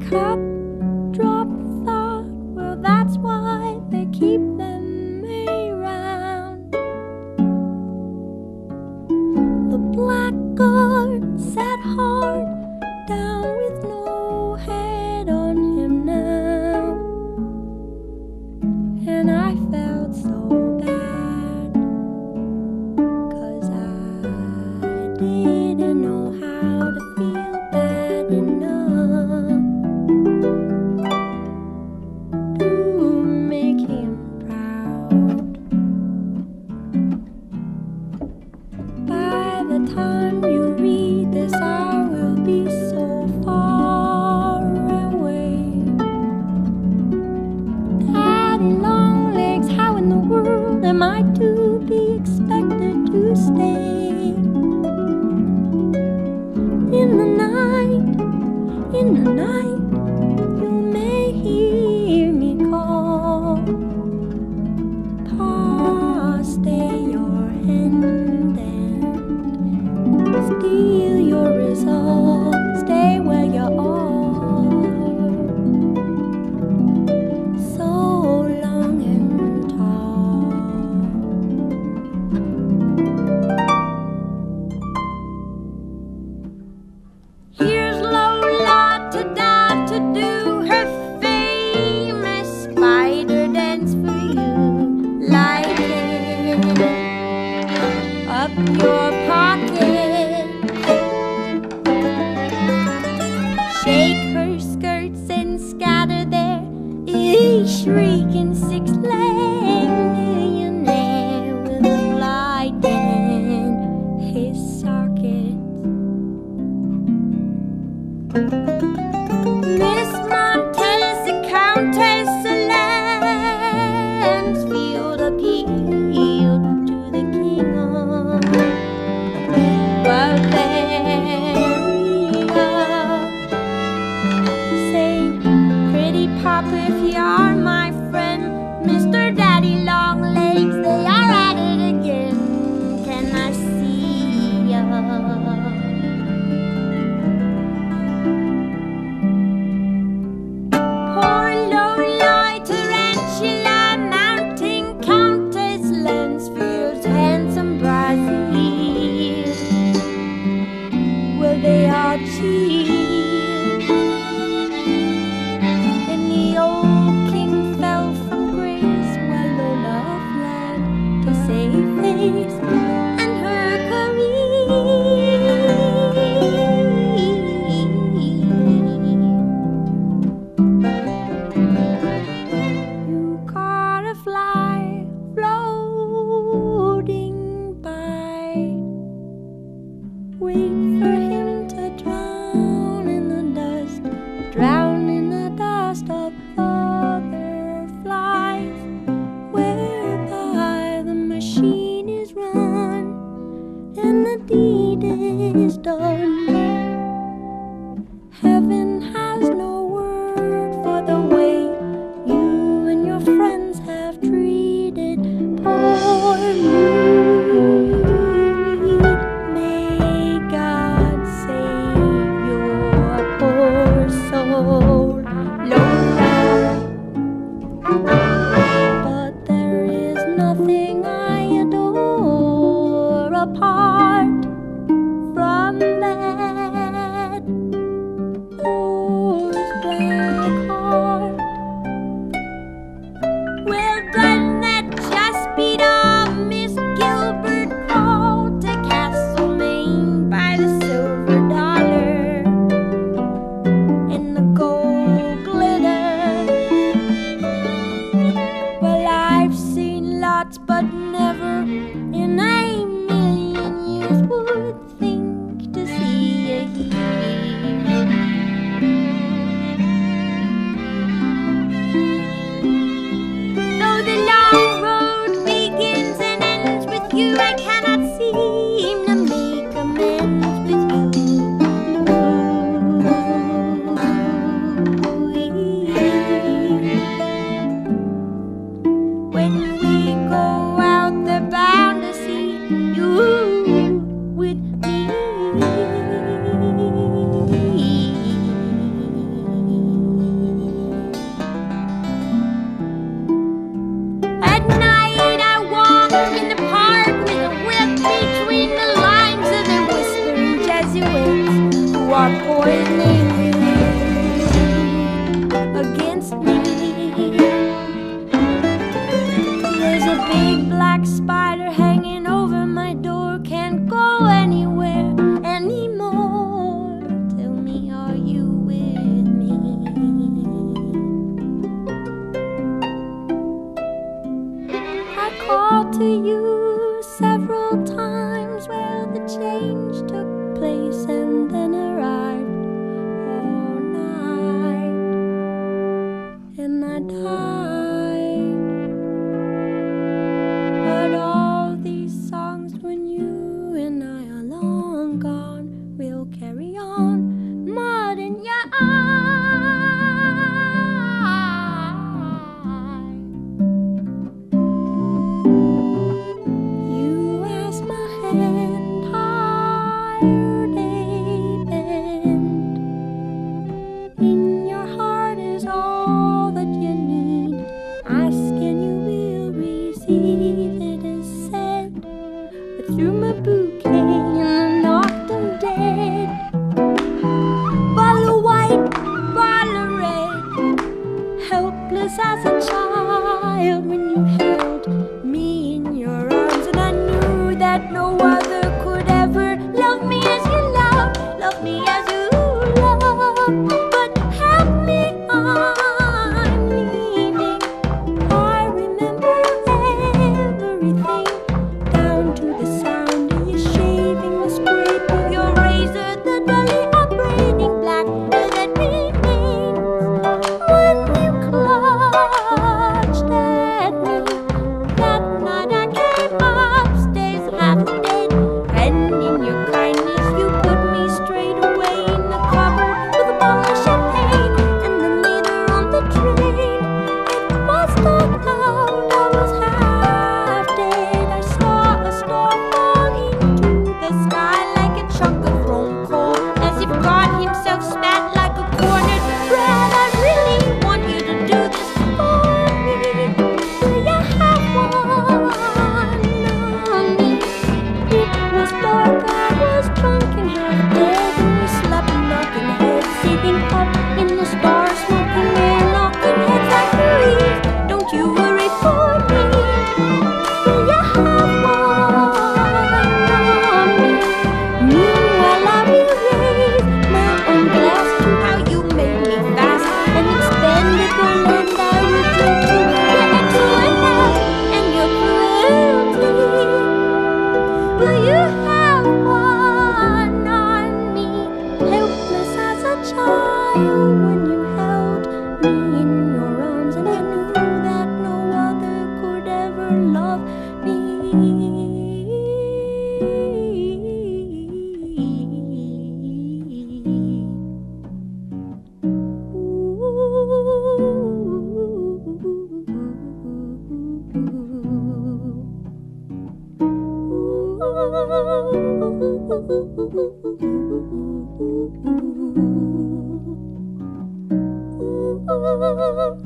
cup like spider hanging over my door. Can't go anywhere anymore. Tell me, are you with me? I called to you several times. Well, the change took place. Drunk From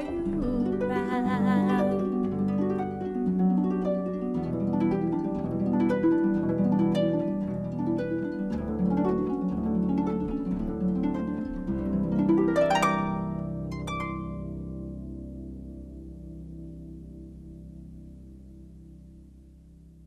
are you?